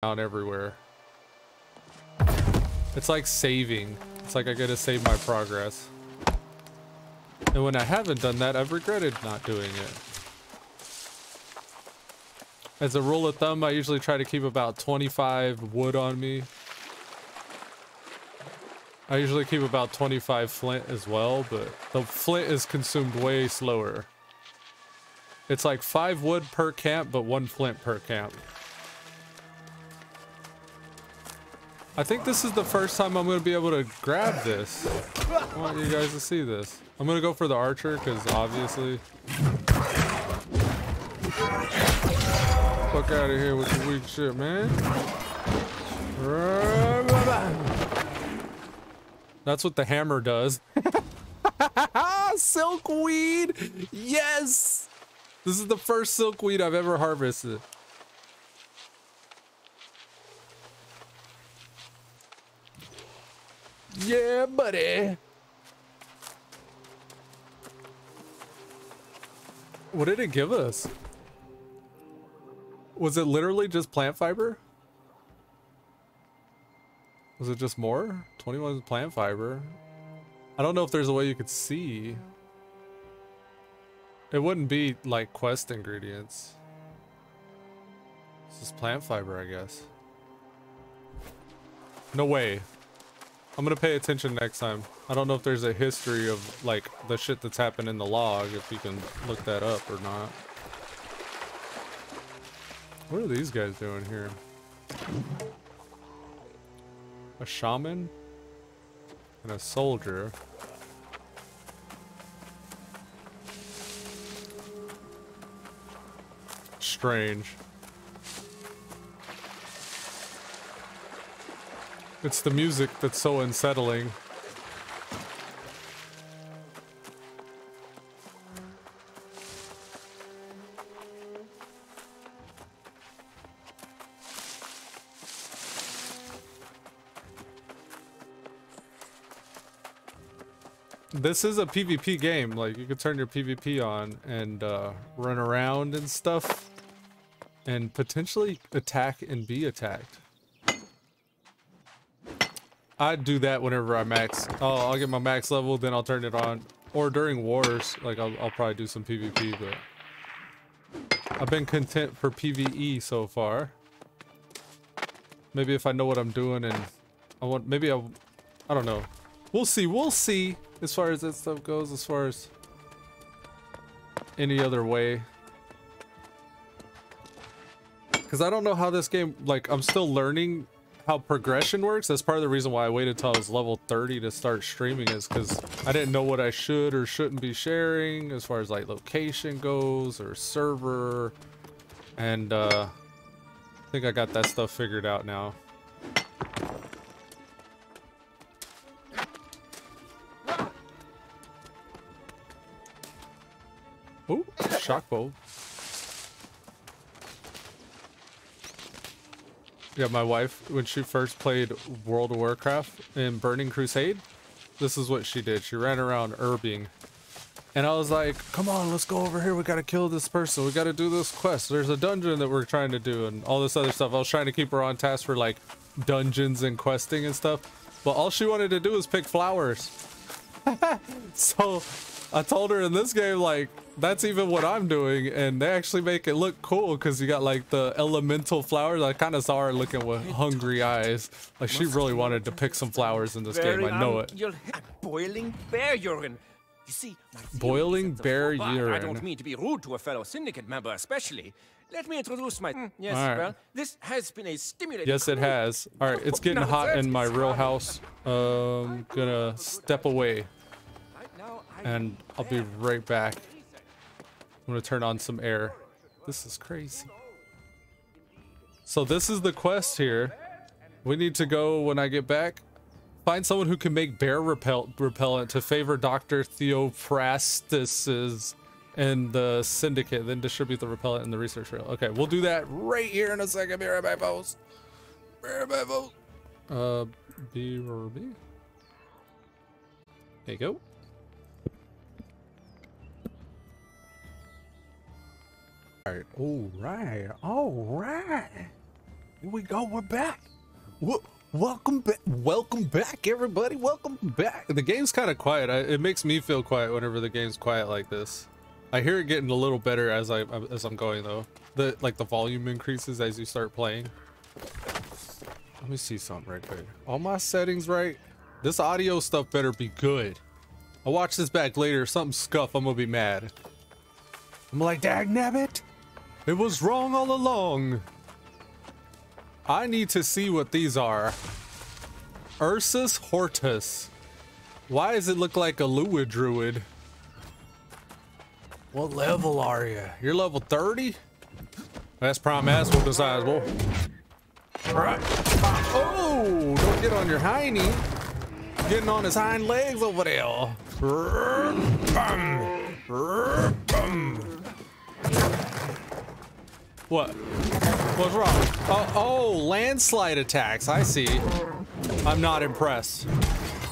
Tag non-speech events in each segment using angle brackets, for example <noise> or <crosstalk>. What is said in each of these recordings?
down everywhere. It's like saving. It's like I gotta save my progress. And when I haven't done that, I've regretted not doing it. As a rule of thumb, I usually try to keep about 25 wood on me. I usually keep about 25 flint as well, but the flint is consumed way slower. It's like 5 wood per camp, but 1 flint per camp. I think this is the first time I'm going to be able to grab this. I want you guys to see this. I'm going to go for the archer, because obviously... Fuck out of here with the weak shit, man. That's what the hammer does. <laughs> Silkweed! Yes! This is the first silkweed I've ever harvested. Yeah, buddy. What did it give us? Was it literally just plant fiber? Was it just more? 21 plant fiber. I don't know if there's a way you could see. It wouldn't be like quest ingredients. This is plant fiber, I guess. No way. I'm gonna pay attention next time. I don't know if there's a history of like the shit that's happened in the log, if you can look that up or not. What are these guys doing here? A shaman? And a soldier. Strange. It's the music that's so unsettling. This is a PvP game. Like, you could turn your PvP on and uh, run around and stuff. And potentially attack and be attacked. I'd do that whenever I max. Oh, I'll get my max level, then I'll turn it on. Or during wars, like I'll, I'll probably do some PvP, but I've been content for PvE so far. Maybe if I know what I'm doing and I want, maybe I, I don't know. We'll see, we'll see as far as that stuff goes, as far as any other way. Because I don't know how this game, like I'm still learning how progression works. That's part of the reason why I waited till I was level 30 to start streaming is because I didn't know what I should or shouldn't be sharing as far as like location goes or server. And uh, I think I got that stuff figured out now. Oh, shock bolt. Yeah, my wife, when she first played World of Warcraft in Burning Crusade, this is what she did. She ran around Urbing. And I was like, come on, let's go over here. We got to kill this person. We got to do this quest. There's a dungeon that we're trying to do and all this other stuff. I was trying to keep her on task for like dungeons and questing and stuff. But all she wanted to do was pick flowers. <laughs> so I told her in this game, like, that's even what I'm doing. And they actually make it look cool because you got like the elemental flowers. I kind of saw her looking with hungry eyes. Like she really wanted to pick some flowers in this game. I know it. Boiling bear urine. You see, boiling bear urine. I don't mean to be rude to a fellow syndicate member, especially. Let me introduce my. Mm, yes, right. well, this has been a stimulating. Yes, it has. All right, it's getting hot in my real house. Um, gonna step away and I'll be right back. I'm gonna turn on some air. This is crazy. So this is the quest here. We need to go when I get back. Find someone who can make bear repel repellent to favor Dr. Theophrastus's and the syndicate, then distribute the repellent in the research rail. Okay, we'll do that right here in a second. Be right back, folks. Be right back, folks. Uh, B. There you go. Right, all right, all right. Here we go. We're back. welcome back. Welcome back, everybody. Welcome back. The game's kind of quiet. I, it makes me feel quiet whenever the game's quiet like this. I hear it getting a little better as I as I'm going though. The like the volume increases as you start playing. Let me see something right quick. All my settings right. This audio stuff better be good. I'll watch this back later. Something scuff, I'm gonna be mad. I'm like, dag nabbit. It was wrong all along. I need to see what these are. Ursus Hortus. Why does it look like a Lua Druid? What level are you? You're level 30? That's prime asshole desirable. Alright. Oh, don't get on your hiney. Getting on his hind legs over there. What? What's wrong? Oh, oh, landslide attacks. I see. I'm not impressed.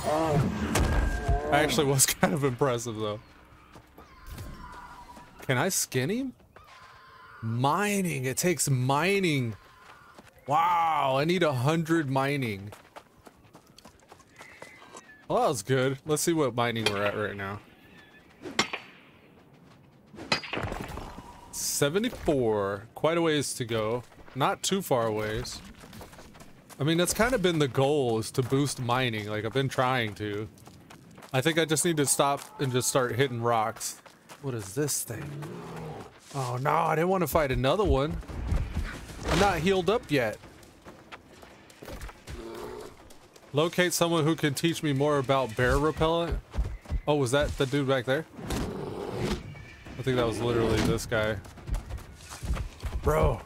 I actually was <laughs> kind of impressive though. Can I skin him? Mining. It takes mining. Wow, I need a hundred mining. Well, that was good. Let's see what mining we're at right now. 74. Quite a ways to go. Not too far ways. I mean, that's kind of been the goal is to boost mining. Like, I've been trying to. I think I just need to stop and just start hitting rocks. What is this thing? Oh, no, I didn't want to fight another one. I'm not healed up yet. Locate someone who can teach me more about bear repellent. Oh, was that the dude back there? I think that was literally this guy. Bro,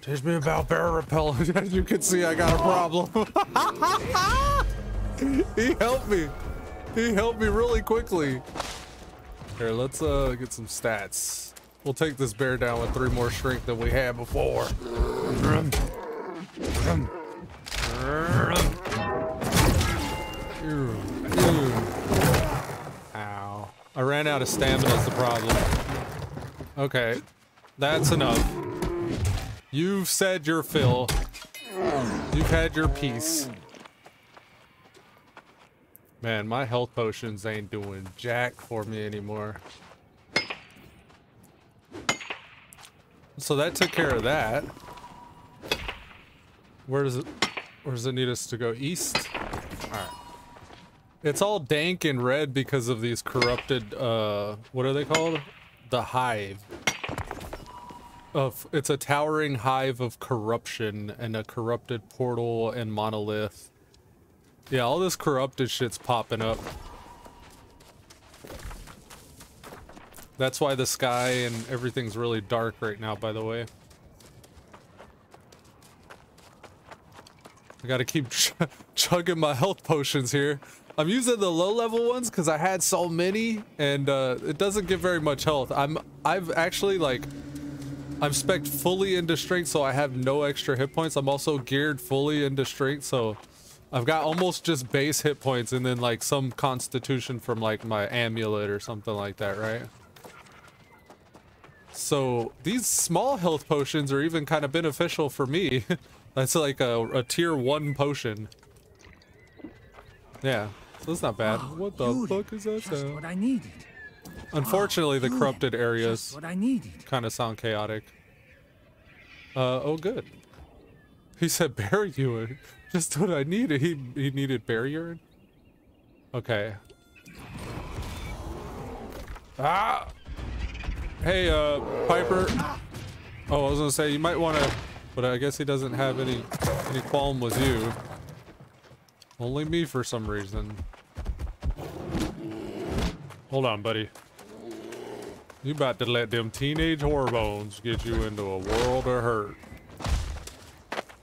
teach me about bear repellent. <laughs> As you can see, I got a problem. <laughs> he helped me. He helped me really quickly. Here, let's uh get some stats. We'll take this bear down with three more strength than we had before. Ran out of stamina is the problem. Okay. That's enough. You've said your fill. You've had your piece. Man, my health potions ain't doing jack for me anymore. So that took care of that. Where does it where does it need us to go? East? It's all dank and red because of these corrupted, uh, what are they called? The hive. Of, it's a towering hive of corruption and a corrupted portal and monolith. Yeah, all this corrupted shit's popping up. That's why the sky and everything's really dark right now, by the way. I gotta keep ch <laughs> chugging my health potions here. I'm using the low level ones because I had so many and uh, it doesn't give very much health. I'm I've actually like I'm spec fully into strength so I have no extra hit points. I'm also geared fully into strength so I've got almost just base hit points and then like some constitution from like my amulet or something like that, right? So these small health potions are even kind of beneficial for me. <laughs> That's like a, a tier one potion. Yeah, so that's not bad. what the fuck is that sound? What I needed. Unfortunately, the corrupted areas kind of sound chaotic. Uh, oh good. He said bear urine. <laughs> Just what I needed. He, he needed bear urine? Okay. Ah! Hey, uh, Piper. Oh, I was gonna say, you might want to... But I guess he doesn't have any, any qualm with you. Only me for some reason. Hold on, buddy. You about to let them teenage hormones get you into a world of hurt.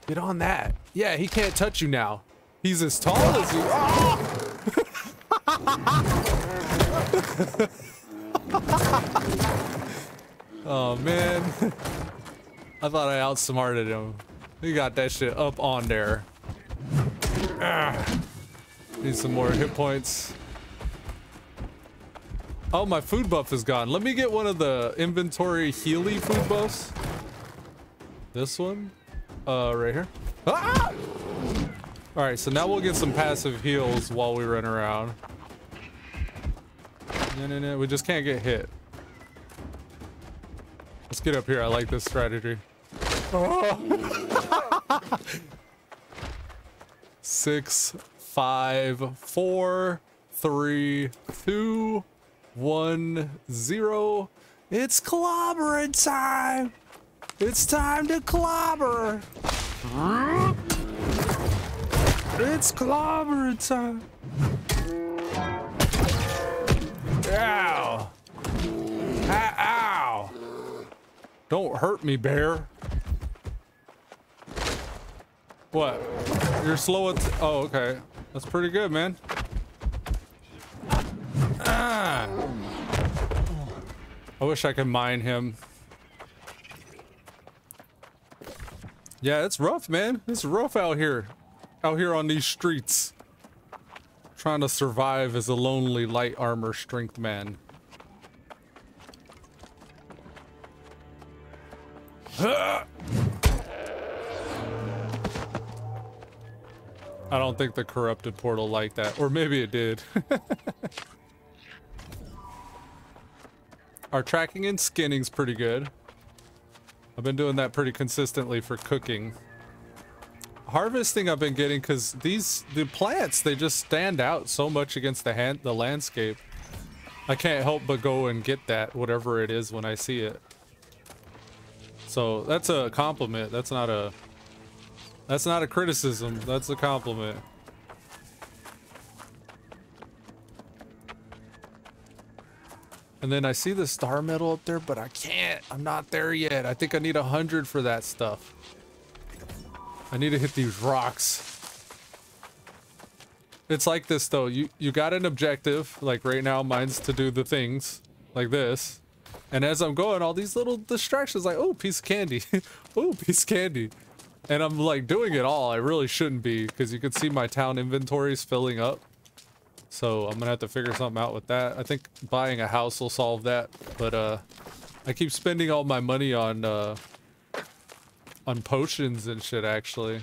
Get on that. Yeah, he can't touch you now. He's as tall as you. Oh, <laughs> oh man. <laughs> I thought I outsmarted him. He got that shit up on there. Ah. Need some more hit points. Oh, my food buff is gone. Let me get one of the inventory Healy food buffs. This one? Uh, right here. Ah! All right, so now we'll get some passive heals while we run around. No, no, no, we just can't get hit. Let's get up here. I like this strategy. Oh. <laughs> <laughs> Six, five, four, three, two, one, zero. It's clobbering time. It's time to clobber. It's clobbering time. Ow. Ow. Don't hurt me, bear. What? You're slow at... Oh, okay. That's pretty good, man. Ah. I wish I could mine him. Yeah, it's rough, man. It's rough out here. Out here on these streets. Trying to survive as a lonely light armor strength man. I don't think the corrupted portal liked that. Or maybe it did. <laughs> Our tracking and skinning's pretty good. I've been doing that pretty consistently for cooking. Harvesting I've been getting because these the plants they just stand out so much against the hand the landscape. I can't help but go and get that whatever it is when I see it. So that's a compliment. That's not a that's not a criticism. That's a compliment. And then I see the starmetal up there, but I can't. I'm not there yet. I think I need a hundred for that stuff. I need to hit these rocks. It's like this though. You you got an objective. Like right now, mine's to do the things like this. And as I'm going, all these little distractions like, oh, piece of candy. <laughs> oh, piece of candy. And I'm like doing it all. I really shouldn't be because you can see my town inventories filling up. So I'm gonna have to figure something out with that. I think buying a house will solve that. But uh, I keep spending all my money on uh, on potions and shit actually.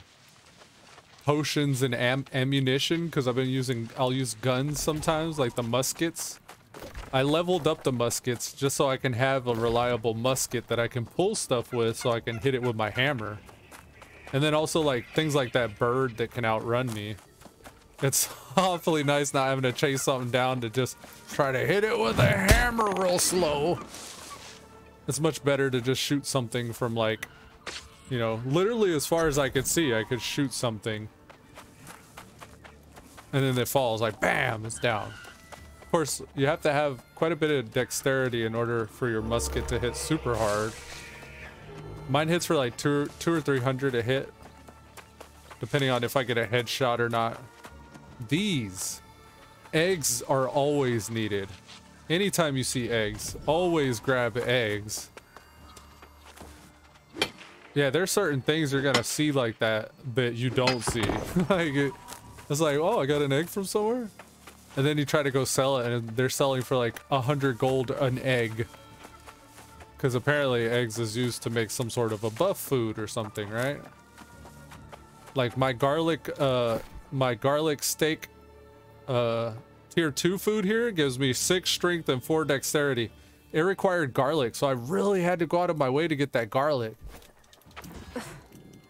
Potions and am ammunition because I've been using, I'll use guns sometimes like the muskets. I leveled up the muskets just so I can have a reliable musket that I can pull stuff with so I can hit it with my hammer. And then also like things like that bird that can outrun me. It's <laughs> awfully nice not having to chase something down to just try to hit it with a hammer real slow. It's much better to just shoot something from like, you know, literally as far as I could see, I could shoot something. And then it falls like bam, it's down Of course, you have to have quite a bit of dexterity in order for your musket to hit super hard. Mine hits for like two, two or three hundred a hit, depending on if I get a headshot or not. These eggs are always needed. Anytime you see eggs, always grab eggs. Yeah, there's certain things you're gonna see like that that you don't see. <laughs> like it, it's like, oh, I got an egg from somewhere. And then you try to go sell it and they're selling for like a hundred gold an egg. Because apparently eggs is used to make some sort of a buff food or something, right? Like my garlic, uh, my garlic steak, uh, tier two food here gives me six strength and four dexterity. It required garlic, so I really had to go out of my way to get that garlic.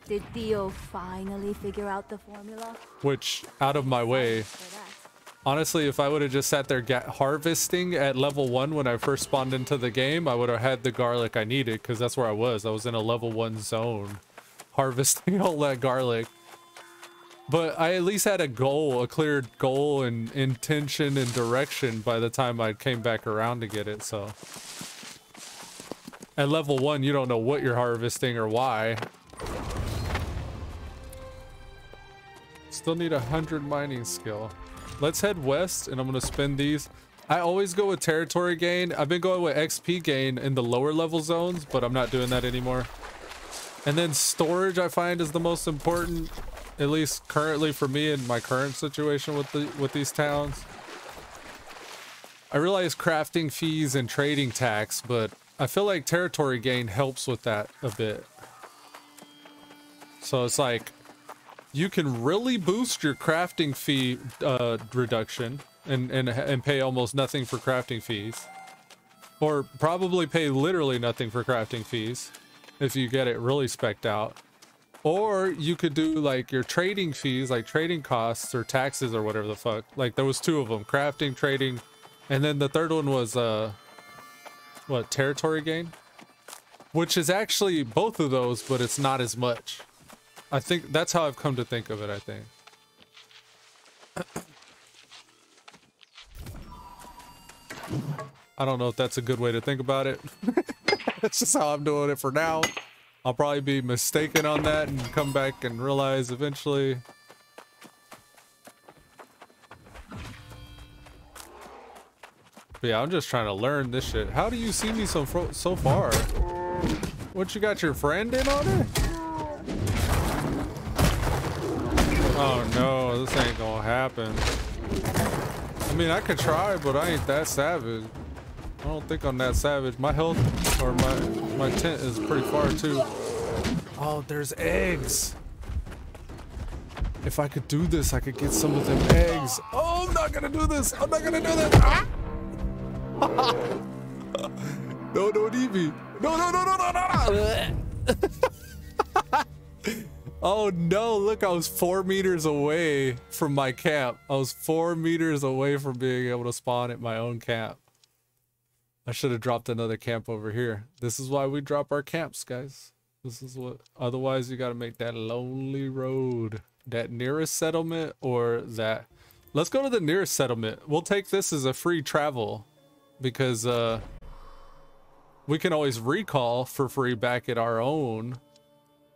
Did Theo finally figure out the formula? Which, out of my way, Honestly, if I would have just sat there harvesting at level 1 when I first spawned into the game, I would have had the garlic I needed, because that's where I was. I was in a level 1 zone, <laughs> harvesting all that garlic. But I at least had a goal, a clear goal and intention and direction by the time I came back around to get it, so... At level 1, you don't know what you're harvesting or why. Still need a 100 mining skill. Let's head west and I'm going to spend these. I always go with territory gain. I've been going with XP gain in the lower level zones, but I'm not doing that anymore. And then storage I find is the most important, at least currently for me in my current situation with the with these towns. I realize crafting fees and trading tax, but I feel like territory gain helps with that a bit. So it's like you can really boost your crafting fee uh, reduction and, and, and pay almost nothing for crafting fees. Or probably pay literally nothing for crafting fees if you get it really specked out. Or you could do like your trading fees, like trading costs or taxes or whatever the fuck. Like there was two of them, crafting, trading, and then the third one was uh, what territory gain, which is actually both of those, but it's not as much. I think that's how I've come to think of it. I think. I don't know if that's a good way to think about it. <laughs> that's just how I'm doing it for now. I'll probably be mistaken on that and come back and realize eventually. But yeah, I'm just trying to learn this shit. How do you see me so so far? What, you got your friend in on it? Oh no, this ain't gonna happen. I mean, I could try, but I ain't that savage. I don't think I'm that savage. My health or my my tent is pretty far too. Oh, there's eggs. If I could do this, I could get some of them eggs. Oh, I'm not gonna do this. I'm not gonna do this. Ah! <laughs> no, eat me. No, no, no, no, no, no, no. <laughs> oh no, look, I was four meters away from my camp. I was four meters away from being able to spawn at my own camp. I should have dropped another camp over here. This is why we drop our camps, guys. This is what, otherwise you gotta make that lonely road. That nearest settlement or that, let's go to the nearest settlement. We'll take this as a free travel because uh, we can always recall for free back at our own